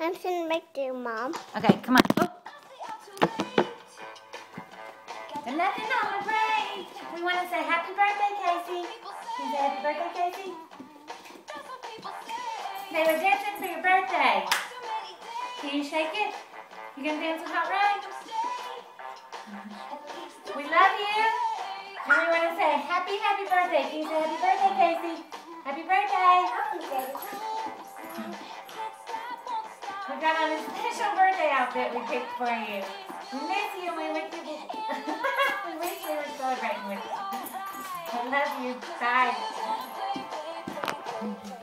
I'm sitting right there, Mom. Okay, come on. Oh. Nothing on my brain. We want to say happy birthday, Casey. Can you say happy birthday, Casey? Say we're dancing for your birthday. Can you shake it? You gonna dance with Hot Rod? We love you. And we want to say happy, happy birthday. Can you say happy birthday, Casey? Happy birthday. We got on a special birthday outfit we picked for you. We miss you and we wish you we wish we were celebrating with you. I love you. Bye.